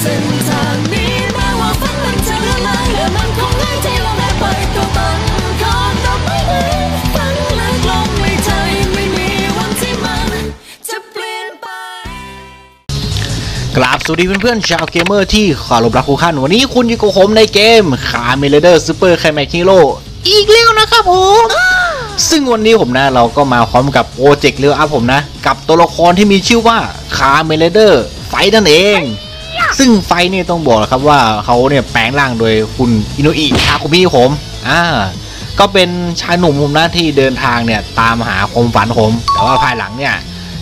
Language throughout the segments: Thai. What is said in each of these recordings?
เส้นทางนี้แม้ว่าฝันมันจะละลายและมันคงง่ายที่เราได้ไปตัวตันคอนดอกไม้นี้ฝันลึกลงในใจไม่มีวันที่มันจะเปลี่ยนไปกราบสวัสดีเพื่อนๆชาวเกมเมอร์ที่ขอรบรักคู่ขันวันนี้คุณอยู่กับผมในเกมคาเมเลเดอร์ซูเปอร์ไคแมคฮีโร่อีกแล้วนะครับผมซึ่งวันนี้ผมนะเราก็มาพร้อมกับโปรเจกต์เรืออัพผมนะ กับตัวละครที่มีชื่อว่า Kamen Rider Faiz นั่นเอง ซึ่ง Faiz นี่ต้องบอกนะครับว่าเขาเนี่ยแปลงร่างโดยคุณอินุอิทาคุมิผมอ่าก็เป็นชายหนุ่มผมนะที่เดินทางเนี่ยตามหาความฝันผม แต่ว่าภายหลังเนี่ย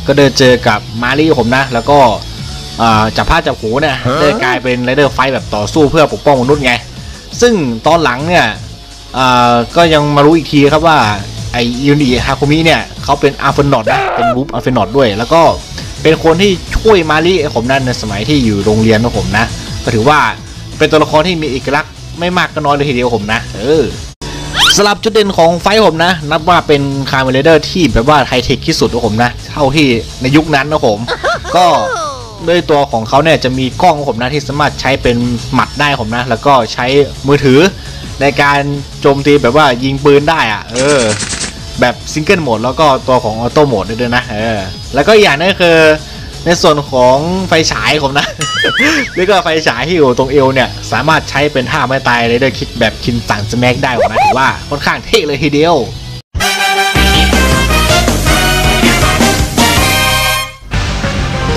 ก็เดินเจอกับมารีผมนะ แล้วก็อ่าจับพลัดจับผลูเนี่ยได้กลายเป็น Rider Faiz แบบต่อสู้เพื่อปกป้องมนุษย์ไง ซึ่งตอนหลังเนี่ยอ่าก็ยังมารู้อีกทีครับว่าไออินุอิทาคุมิเนี่ยเขาเป็น Orphnoch นะเป็น Wolf Orphnoch ด้วยแล้วก็ เป็นคนที่ช่วยมารีผมนั่นในสมัยที่อยู่โรงเรียนของผมนะ ก็ถือว่าเป็นตัวละครที่มีเอกลักษณ์ไม่มากก็น้อยเลยทีเดียวผมนะ เออสลับจุดเด่นของ Faiz ผมนะ นับว่าเป็น Kamen Rider ที่แบบว่าไฮเทคที่สุดของผมนะ เท่าที่ในยุคนั้นนะผม ก็ด้วยตัวของเขาเนี่ยจะมีกล้องของผมนะที่สามารถใช้เป็นหมัดได้ผมนะ แล้วก็ใช้มือถือในการโจมตีแบบว่ายิงปืนได้อะเออ แบบ single mode แล้วก็ตัวของ auto mode ด้วยนะเออแล้วก็อย่างนึงคือในส่วนของไฟฉายผมนะหรือก็ไฟฉายที่อยู่ตรงเอวเนี่ย สามารถใช้เป็นท่าไม้ตายเลยด้วย kick แบบ Crimson Smash ได้ผมนะถือว่าค่อนข้างเท่เลยทีเดียว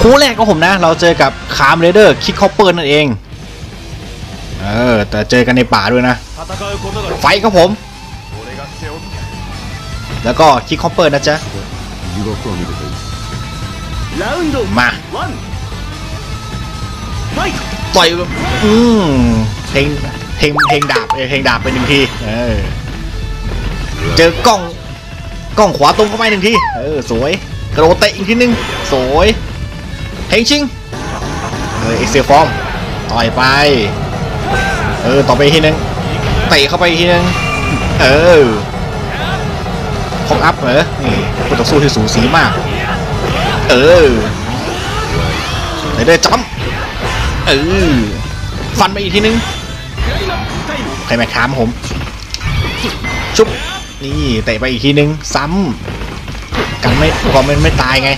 คู่แรกของผมนะ เราเจอกับ Kamen Rider Kick Hopper นั่นเอง เออ แต่เจอกันในป่าด้วยนะ ไฟครับผม แล้วก็คิกคอปเปอร์นะจ๊ะ มา ต่อยอืมเพลงเพลงเพลงดาบเพลงดาบไปหนึ่งทีเจอกล้องกล้องขวาตรงเข้าไปหนึ่งทีเออสวย กระโดดเตะอีกทีนึงสวยเพลงชิงเออเอ็กเซลฟอร์มต่อยไป เออต่อไปทีนึงเตะเข้าไปทีนึงเออ คอมอัพเหรอนี่คู่ต่อสู้ที่สูสีมาก เออไหนเด้จัมเออฟันไปอีกทีนึงใครแม่ค้ามผม ชุบ นี่เตะไปอีกทีนึง ซ้ำกันไม่พอมันไม่ตายไง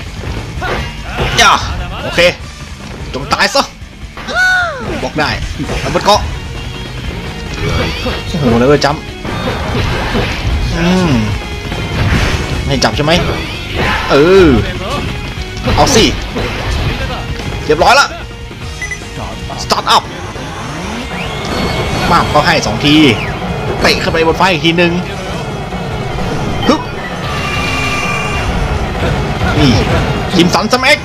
ย่าโอเค จงตายซะบอกได้แล้วมันเกาะโอ้โหแล้วก็จัมอืม ให้จับใช่ไหมเออเอาสิเรียบร้อยละสตาร์ทอัพป้ามก็ให้สองทีเตะเข้าไปบนไฟอีกทีนึงฮึบนี่คิมสันสมัก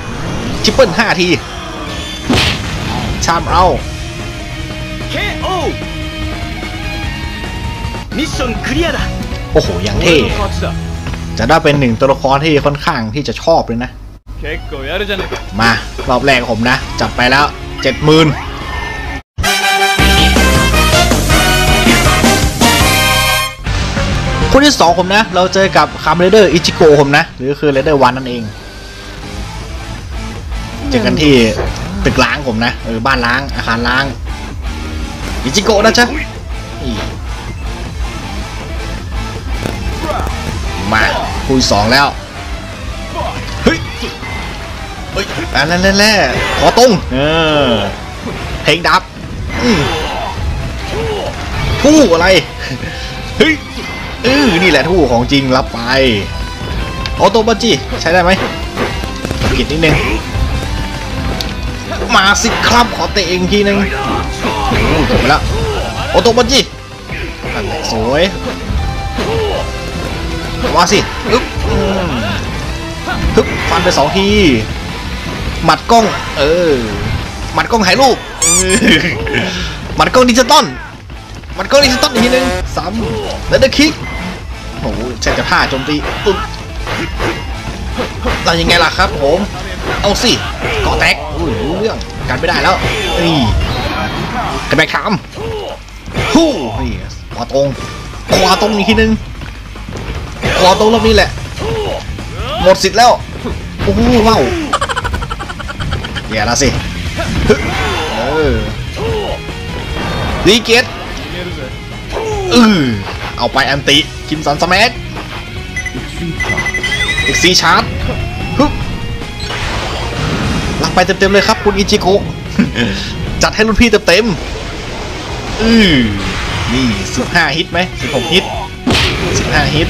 ชิปเปิลห้าทีชามเอาเคโอ้โหยังเท่ จะได้เป็นหนึ่งตัวละครที่ค่อนข้างที่จะชอบเลยนะมารอบแรกผมนะ จับไปแล้วเจ็ดหมื่นคนที่สองผมนะ เราเจอกับ Kamen Rider อิจิโกะผมนะ หรือคือ Rider One นั่นเอง เจอกันที่ตึกร้างผมนะหรือบ้านร้างอาคารร้าง อิจิโกะนะจ๊ะ มาคู่ที่สองแล้วเฮ้ยเฮ้ยอันนั้นแหละขอตรงเออเพลงดับอืมทู่อะไรเฮ้ยเออนี่แหละทู่ของจริงรับไปออโตบัจิใช้ได้ไหมกิดนิดนึงมาสิครับขอเตะเองทีนึงอืมจบไปแล้วออโตบัจินั่นแหละสวย มาสิอึ๊บฮึบฟันไปสองที หมัดกล้อง เออ หมัดกล้องถ่ายรูปหมัดกล้องดิจิตอลหมัดกล้องดิจิตอลอีกทีนึงซ้ำแล้วเดคิกโอ้โหใช้จะผ้าโจมตีตุ๊บเรายังไงล่ะครับผม เอาสิกาะแตกอุ้ยรู้เรื่องกันไม่ได้แล้วนี่กระแบกขามฮู้นี่ขวาตรงขวาตรงอีกทีนึง ขวาตรงรอบนี้แหละ หมดสิทธิ์แล้ว โอ้โหว้าวแย่แล้วสิฮึเอออรีเกตเออเอาไปอันติคิมสันสแมักอีกซีชาร์จฮึบรับไปเต็มๆเลยครับคุณอิจิโกะจัดให้รุ่นพี่เต็มๆอือนี่15ฮิตไหม16ฮิต15ฮิต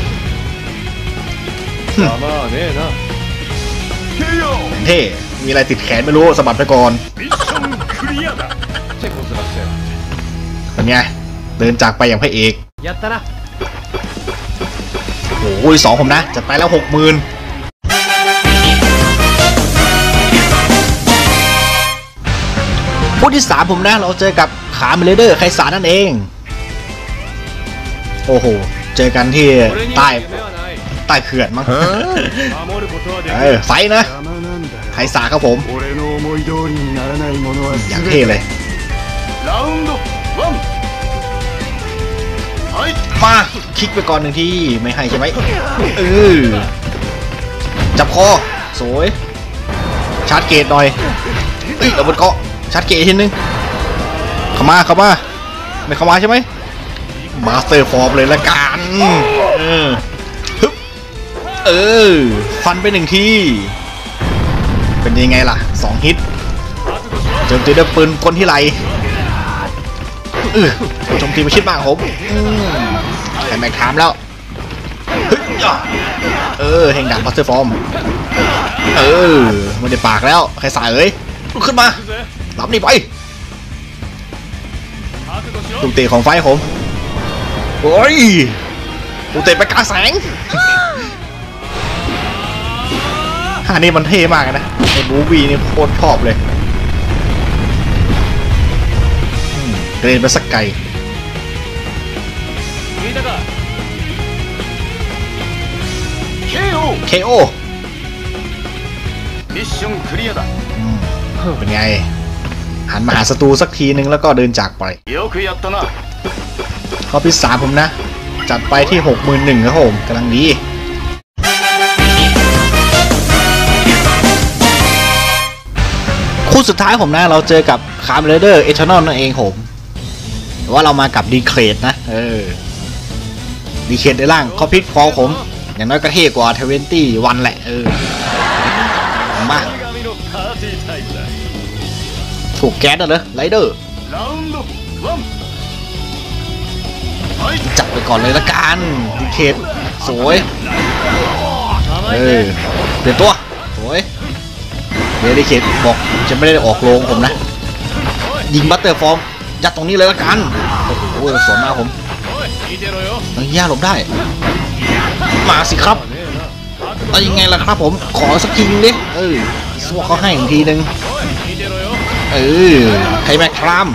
ามาแน่นะเท่มีอะไรติดแขนไม่รู้สะบัดไปก่อนเป็นไง เดินจากไปอย่างพระเอกยัตนะโอ้ยสองผมนะจะไปแล้วหกหมื่นคู่ที่สามผมนะ เราเจอกับขาเมเลเดอร์ไคสานั่นเอง โอ้โห เจอกันที่ใต้ ใต้เขื่อนมั้งเออไฟนะไคสาครับผมอย่างเท่เลยมาคลิกไปก่อนหนึ่งที่ไม่ให้ใช่ไหมเออจับคอสวยชาร์จเกตหน่อยเอ้ยระาบนเกาะชาร์จเกตทีนึงเข้ามาเข้ามาไม่เข้ามาใช่ไหมมาสเตอร์ฟอร์มเลยละกันเออ เออ ฟันไปหนึ่งที เป็นยังไงล่ะสองฮิตจมตีด้วยปืนกลที่ไหลเออจมตีมาชิดมากผมแต่แม็กทามแล้ว เออแหงดังพัสเตอร์ฟอร์ม เออมันได้ปากแล้ว ใครสายเอ้ยลุกขึ้นมารับนี่ไปลูกตีของไฟผม โอ้ยลูกตีไปกลางแสง อันนี้มันเท่มากนะไอ้บูบีนี่โคตรชอบเลยเกรนไปสักไกลK.O. mission clear เป็นไง หันมาหาศัตรูสักทีนึงแล้วก็เดินจากไปข้อพิสามผมนะ จัดไปที่หกหมื่นหนึ่งครับผมกำลังดี คู่สุดท้ายผมนะ เราเจอกับ Kamen Rider Eternal นั่นเองผมว่าเรามากับ Decade นะ เออ ดีเครดในล่างเขาพิษพอผม อย่างน้อยก็เท่กว่าเทเวนตี้วันแหละ เออ มาถูกแก๊สแล้วเหรอไรเดอร์จับไปก่อนเลยละกันดีเคทสวย เออเปลี่ยนตัว สวย เดี๋ยวได้เขตบอกจะไม่ได้ออกโรงผมนะ ยิงบัตเตอร์ฟอร์มยัดตรงนี้เลยละกัน โอ้โหสวนมาผมตังย่าหลบได้ มาสิครับเอายังไงล่ะครับผมขอสกทีงดิเออสวเขาให้อีกทีนึงเออให้แม่คราม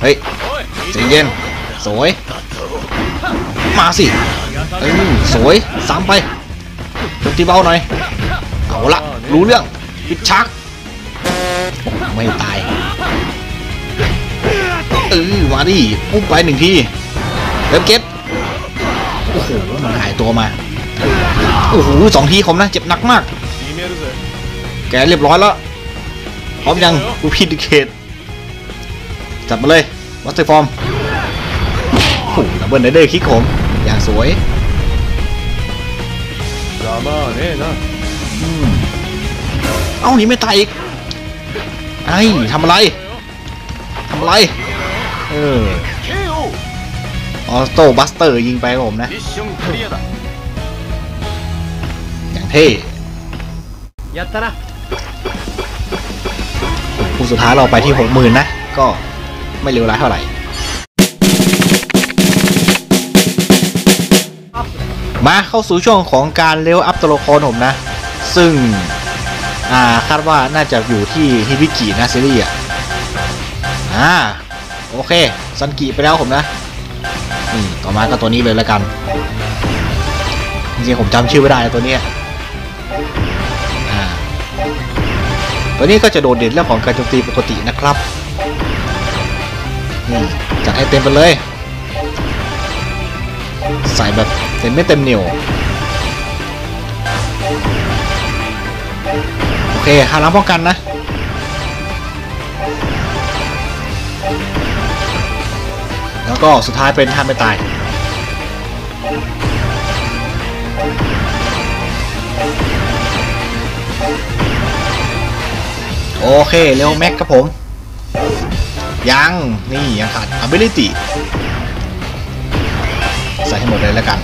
เฮ้ยใจเย็นสวย มาสิเออสวยสามไปตีเบาหน่อย เอาละรู้เรื่องปิดชัก ไม่ตายเออมาดิปุ๊บไปหนึ่งทีเริ่มเก็ตโอ้โหมันหายตัวมาโอ้โหสองทีคมนะเจ็บหนักมาก แกเรียบร้อยแล้วพร้อมยังกูพิดเขตจับมาเลยวัตเตอร์ฟอร์มโอ้ระเบิดไดเดอร์คิกผมอย่างสวยก็มาเนี่ยนะ เอาหนีไม่ตายอีกไอ้ทำอะไรทำอะไร เออออโต้บัสเตอร์ยิงไปผมนะ อย่างเท่ยัตระคู่สุดท้ายเราไปที่หกหมื่นนะ ก็ไม่เลวร้ายเท่าไหร่มาเข้าสู่ช่วงของการเลี้ยวอัพตัวละครผมนะ ซึ่ง อ่าคาดว่าน่าจะอยู่ที่ฮิบิกินะซีรีส์อะอ่าโอเคซันกิไปแล้วผมนะนี่ต่อมาก็ตัวนี้เลยแล้วกันจริงๆผมจำชื่อไม่ได้ตัวเนี้ยอ่าตัวนี้ก็จะโดดเด่นเรื่องของการโจมตีปกตินะครับนี่จัดให้เต็มไปเลย ใส่แบบเต็มไม่เต็มเหนียว เคหาล้างป้องกันนะแล้วก็สุดท้ายเป็นท่าไม่ตาย โอเค เร็วแม็กครับผม ยัง นี่ยังขาด ability ใส่ให้หมดเลยแล้วกัน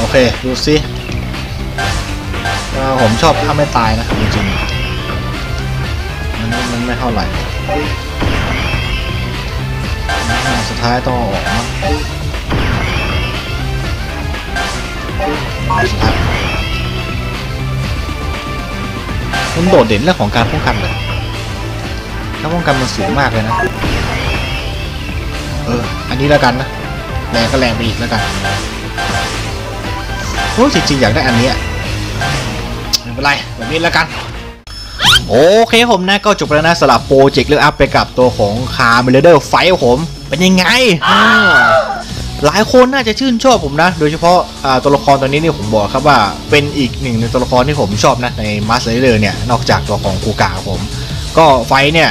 โอเค ดูสิผมชอบถ้าไม่ตายนะครับจริงๆมันไม่มันไม่เท่าไหร่สุดท้ายต้องอออกนะสุดท้ายมันโดดเด่นเรื่องของการป้องกันเลยการป้องกันมันสูงมากเลยนะ เออ อันนี้แล้วกันนะ แรงก็แรงไปอีกแล้วกัน โอ้จริงๆอยากได้อันเนี้ยไม่เป็นไรแบบนี้แล้วกัน โอเคผมนะก็จบแล้วนะสำหรับโปรเจกต์ Level Up ไปกับตัวของ Kamen Rider Faizผมเป็นยังไงอ่าหลายคนน่าจะชื่นชอบผมนะ โดยเฉพาะอ่าตัวละครตัวนี้นี่ผมบอกครับว่าเป็นอีกหนึ่งในตัวละครที่ผมชอบนะใน Master เนี่ยนอกจากตัวของ Kuuga ผม ก็ Faiz เนี่ย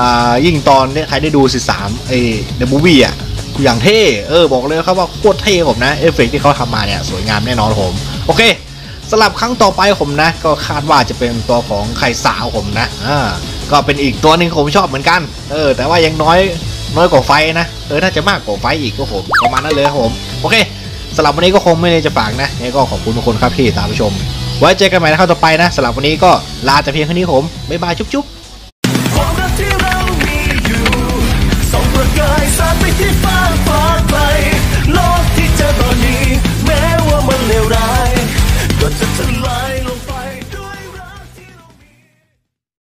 อ่ายิ่งตอนเนี่ยใครได้ดู13ไอ้ the movie อะ อย่างเท่ เออ บอกเลยครับว่าโคตรเท่ผมนะ เอฟเฟกต์ที่เขาทำมาเนี่ย สวยงามแน่นอนผม โอเคสำหรับครั้งต่อไปผมนะ ก็คาดว่าจะเป็นตัวของ Kaixa ผมนะ อ่า ก็เป็นอีกตัวหนึ่งผมชอบเหมือนกัน เออ แต่ว่ายังน้อยน้อยกว่าไฟนะ เออ น่าจะมากกว่าไฟอีกก็ผม ประมาณนั้นเลยครับผม โอเคสำหรับวันนี้ก็คงไม่ได้จะฝากนะยังไงก็ขอบคุณทุกคนครับที่ตามชม ไว้เจอกันใหม่ในครั้งต่อไปนะสำหรับวันนี้ก็ลาแต่เพียงแค่นี้ผม บ๊ายบาย จุ๊บ